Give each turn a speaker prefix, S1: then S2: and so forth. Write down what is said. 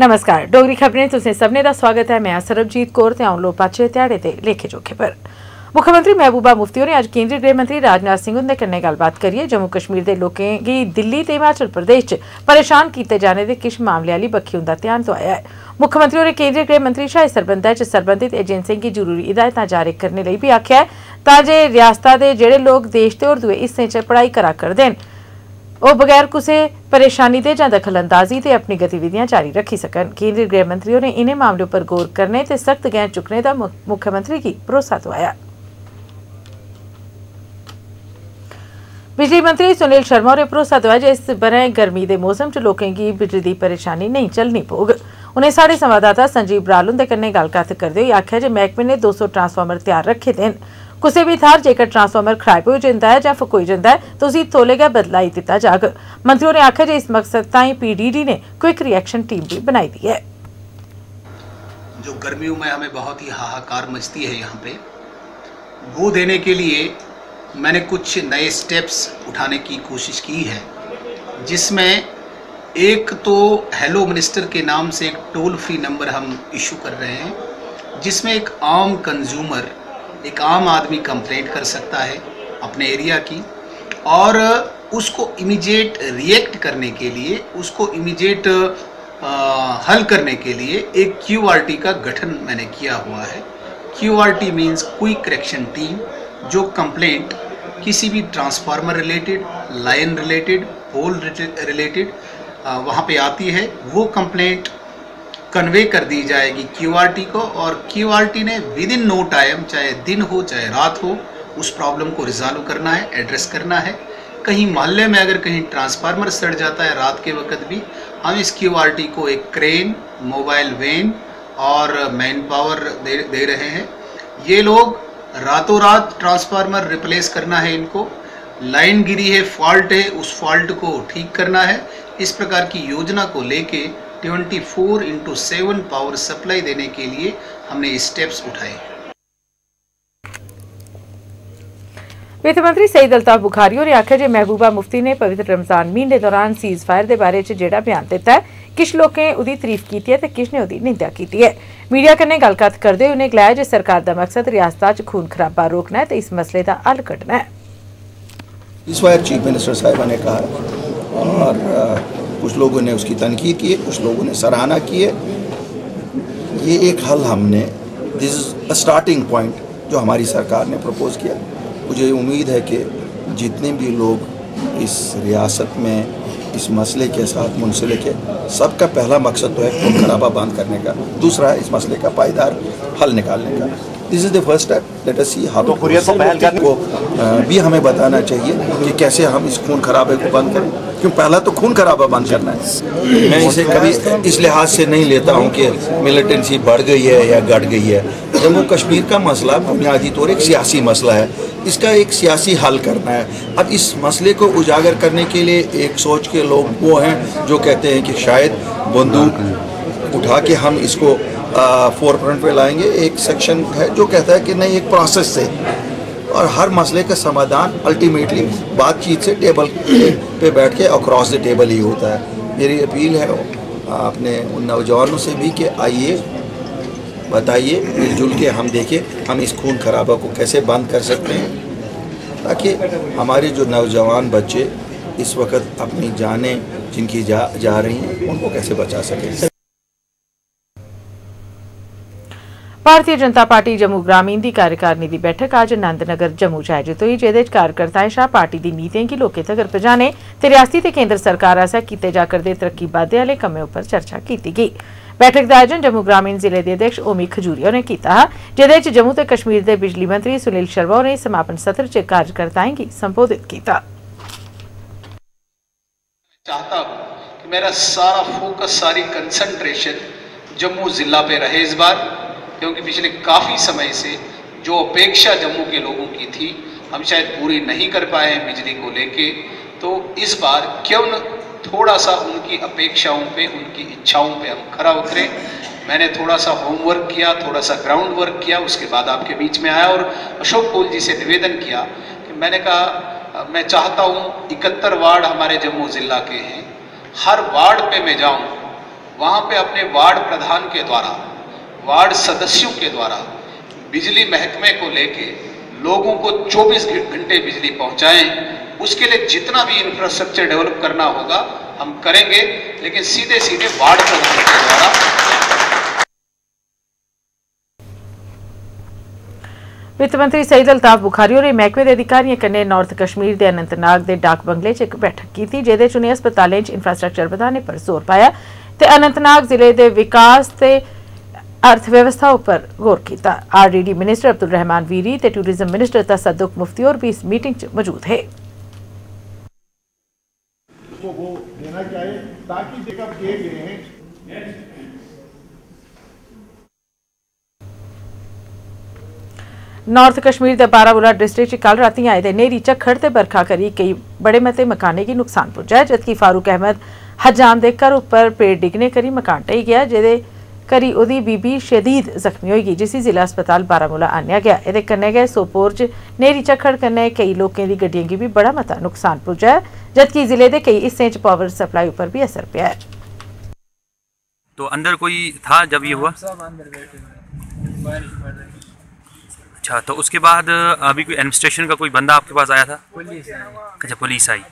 S1: નમસ્કાર ડોગરી तुसें તુસે સબનેદા સ્વાગત है। मैं सरबजीत कौर ते आउं लो पाचे त्याड़े ते लेखे जोखे पर। मुख्यमंत्री महबूबा मुफ्ती होरें अज्ज केंद्रीय गृह मंत्री राजनाथ सिंह हुंदे कन्नै गल्लबात करियै जम्मू कश्मीर दे लोकें गी दिल्ली ते हिमाचल प्रदेश च परेशान कीते जाने दे किश मामले आली बक्खी उंदा ध्यान दोआया ऐ। मुक्खमंत्री होरें केंद्रीय गृह मंत्री शा इस सरबंधै च सरबंधत एजेंसियें गी ज़रूरी हिदायतां जारी करने लेई बी आखेआ ऐ, तां जे रियासता दे जेह्ड़े लोक देश दे होर दुए हिस्सें च पढ़ाई करा करदे न ਉਹ ਬਗੈਰ ਕਿਸੇ ਪਰੇਸ਼ਾਨੀ ਦੇ ਜਾਂ ਦਖਲਅੰਦਾਜ਼ੀ ਤੇ ਆਪਣੀ ਗਤੀਵਿਧੀਆਂ ਜਾਰੀ ਰੱਖੀ ਸਕਣ ਕੇਂਦਰੀ ਗ੍ਰਹਿ ਮੰਤਰੀ ਨੇ ਇਨੇ ਮਾਮਲੇ पर गौर करने ਤੇ सख्त गैर चुकने ਦਾ मुख्यमंत्री की भरोसा दवाया बिजली मंत्री सुनील शर्मा होरें भरोसा दवाया जे इस बरे गर्मी दे मौसम च लोकें गी बिजली दी परेशानी नहीं झल्लनी पौग उनें साढ़े संवाददाता संजीव बराल हुंदे कन्नै गल्लकत्थ करदे होई आखेआ जे मैह्कमे ने 200 ट्रांसफार्मर तैयार रखे दे न कुसै भी थाह्र जेकर ट्रांसफार्मर खराब हो जंदा है जां फकोई जंदा है तो उसी तौले गै बदलाई दित्ता जाग। मंत्री होरें आखेआ जे इस मकसद ताईं पीडीडी ने क्विक रिएक्शन टीम भी बनाई दी है।
S2: जो गर्मियों में हमें बहुत ही हाहाकार मचती है यहाँ पे, वो देने के लिए मैंने कुछ नए स्टेप्स उठाने की कोशिश की है, जिसमें एक तो हेलो मिनिस्टर के नाम से एक टोल फ्री नंबर हम इशू कर रहे हैं, जिसमें एक आम कंज्यूमर एक आम आदमी कंप्लेंट कर सकता है अपने एरिया की और उसको इमीडिएट रिएक्ट करने के लिए, उसको इमीडिएट हल करने के लिए एक क्यूआरटी का गठन मैंने किया हुआ है। Q R T means quick correction team जो कंप्लेंट किसी भी transformer related line related pole related वहाँ पे आती है, वो कंप्लेंट कन्वे कर दी जाएगी क्यूआरटी को और क्यूआरटी ने विद इन नो टाइम चाहे दिन हो चाहे रात हो उस प्रॉब्लम को रिजॉल्व करना है एड्रेस करना है। कहीं मोहल्ले में अगर कहीं ट्रांसफार्मर सड़ जाता है रात के वक्त भी हम इस क्यूआरटी को एक क्रेन मोबाइल वैन और मैन पावर दे, दे रहे हैं। ये लोग रातों रात ट्रांसफार्मर रिप्लेस करना है इनको। लाइन गिरी है फॉल्ट है उस फॉल्ट को ठीक करना है। इस प्रकार की योजना को लेके 24 four into seven power supply देने के लिए हमने स्टेप्स उठाए
S1: ਵਿੱਤ ਮੰਤਰੀ ਸਈਦ ਅਲਤਾਫ ਬੁਖਾਰੀ ਹੋਰੇ ਆਖਿਆ ਜੇ ਮਹਿਬੂਬਾ ਮੁਫਤੀ ਨੇ ਪਵਿੱਤਰ ਰਮਜ਼ਾਨ ਮਹੀਨੇ ਦੌਰਾਨ ਸੀਜ਼ ਫਾਇਰ ਦੇ ਬਾਰੇ 'ਚ ਜਿਹੜਾ ਬਿਆਨ ਦਿੱਤਾ ਹੈ ਕਿਛ ਲੋਕਾਂ ਉਹਦੀ ਤਾਰੀਫ ਕੀਤੀ ਹੈ ਤੇ ਕਿਛ ਨੇ ਉਹਦੀ ਨਿੰਦਿਆ ਕੀਤੀ ਹੈ ਮੀਡੀਆ ਕੰਨੇ ਗੱਲਬਾਤ ਕਰਦੇ ਹੋਏ ਉਹਨੇ ਕਿਹਾ ਜੇ ਸਰਕਾਰ ਦਾ ਮਕਸਦ ਰਿਆਸਤਾਂ 'ਚ ਖੂਨ ਖਰਾਬਾ ਰੋਕਣਾ ਹੈ ਤੇ ਇਸ ਮਸਲੇ ਦਾ ਹੱਲ ਕੱਢਣਾ ਹੈ
S3: इस वायर चीफ मिनिस्टर साहिबा ने कहा और कुछ लोगों ने उसकी तनकीद की है, कुछ लोगों ने सराहना की है। ये एक हल हमने this is a starting point जो हमारी सरकार ने प्रपोज़ किया। मुझे उम्मीद है कि जितने भी लोग इस रियासत में, इस मसले के साथ मुंसलिक है, सबका पहला मकसद तो है खराबा बंद करने का। दूसरा इस मसले का पायदार हल निकालने का। This is the first step let us see how तो को भी हमें बताना चाहिए कि कैसे हम इस खून खराबे को बंद करें। क्यों? पहला तो खून खराबा बंद करना है। मैं इसे कभी इस लिहाज से नहीं लेता हूँ कि मिलिटेंसी बढ़ गई है या घट गई है। जम्मू कश्मीर का मसला बुनियादी तौर एक सियासी मसला है। इसका एक सियासी हल करना है। अब इस मसले को उजागर करने के लिए एक सोच के लोग वो हैं जो कहते हैं कि शायद बंदूक उठा के हम इसको फोर फ्रंट पे लाएँगे। एक सेक्शन है जो कहता है कि नहीं, एक प्रोसेस से। और हर मसले का समाधान अल्टीमेटली बातचीत से टेबल पे बैठ के अक्रॉस द टेबल ही होता है। मेरी अपील है अपने उन नौजवानों से भी कि आइए, बताइए, मिलजुल के हम देखें, हम इस खून खराबा को कैसे बंद कर सकते हैं, ताकि हमारे जो नौजवान बच्चे इस वक्त अपनी जानें, जिनकी जा जा रही हैं, उनको कैसे बचा सकें।
S1: भारतीय जनता पार्टी ભારતીય જનતા પાર્ટી જમ્મુ ગ્રામીણની કાર્યકારિણીની બેઠક આજ जम्मू च आयोजित हुई जेद कार्यकर्ताएँ शाह पार्टी की नीतियों की लोकहित अगर पजाने से रियासती केन्द्र सरकार आसा किए जा करदे तरक्की बाधे आह्ले कम्में उपर चर्चा की गई। बैठक का आयोजन जम्मू ग्रामीण ज़िले के अध्यक्ष ओमी खजूरी ने किया हा जेदे जम्मू से कश्मीर के बिजली मंत्री सुनील शर्मा ने समापन सत्र च कार्यकर्ताएँ गी संबोधित किया
S2: चाहता हूँ कि मेरा सारा फोकस सारी कंसंट्रेशन जम्मू जिला पे रहे इस बार। क्योंकि पिछले काफ़ी समय से जो अपेक्षा जम्मू के लोगों की थी, हम शायद पूरी नहीं कर पाए हैं बिजली को लेके। तो इस बार क्यों न थोड़ा सा उनकी अपेक्षाओं पे, उनकी इच्छाओं पे हम खरा उतरे। मैंने थोड़ा सा होमवर्क किया थोड़ा सा ग्राउंड वर्क किया, उसके बाद आपके बीच में आया और अशोक कोल जी से निवेदन किया कि मैंने कहा, मैं चाहता हूँ इकहत्तर वार्ड हमारे जम्मू ज़िला के हैं। हर वार्ड पे मैं जाऊँ, वहाँ पे अपने वार्ड प्रधान के द्वारा वार्ड सदस्यों के द्वारा बिजली महकमे को लेके लोगों को 24 घंटे बिजली पहुंचाएं उसके लिए जितना भी इंफ्रास्ट्रक्चर डेवलप करना होगा हम करेंगे लेकिन सीधे सीधे वार्ड प्रधान के द्वारा
S1: ਵਿੱਤ ਮੰਤਰੀ ਸਈਦ ਅਲਤਾਫ ਬੁਖਾਰੀ ਹੋਰੀ ਮਹਿਕਮੇ ਦੇ ਅਧਿਕਾਰੀਆਂ ਕਨੇ ਨਾਰਥ ਕਸ਼ਮੀਰ ਦੇ ਅਨੰਤਨਾਗ ਦੇ ਡਾਕ ਬੰਗਲੇ 'ਚ ਇੱਕ ਬੈਠਕ ਕੀਤੀ ਜਿਹਦੇ 'ਚ ਉਹਨੇ ਹਸਪਤਾਲਾਂ 'ਚ ਇਨਫਰਾਸਟ੍ਰਕਚਰ ਵਧਾਉਣੇ ਪਰ ਜ਼ੋਰ ਪਾਇਆ ਤੇ ਅਨੰਤਨਾਗ ਜ਼ਿਲ੍ਹੇ ਦੇ ਵਿਕਾਸ ਤੇ अर्थव्यवस्था उपर गौर किया आरडीडी मिनिस्टर अब्दुल रहमान वीरी ते टूरिज़्म मिनिस्टर तसदुक मुफ्ती और भी इस मीटिंग मौजूद
S4: है। वो देना चाहिए ताकि गए हैं।
S1: नॉर्थ कश्मीर के बारामूला डिस्ट्रिक्ट कल रात आए थे नेरी झक्खड़ से बरखा करी कई बड़े मते मकाने की नुकसान पहुँचाया है जबकि फारूक अहमद हजाम के घर उपर पेड़ डिगने करी मकान ढही गया जेदे करी ओ बीबी शदीद जख्मी होगी जिसी जिला अस्पताल बारामूला आनिया गया। एह्दे कन्नै गै सोपोर च नेरी झक्खड़ कन्नै केई लोकें दी गड्डियें गी बी बड़ा मता नुकसान पुजा है जबकि ज़िले के कई हिस्सों च पावर सप्लाई उपर भी असर पेआ है
S5: तो अंदर कोई था जब ये हुआ? अच्छा तो उसके बाद अभी कोई एडमिनिस्ट्रेशन का कोई बंदा आपके पास आया था? अच्छा पुलिस आई।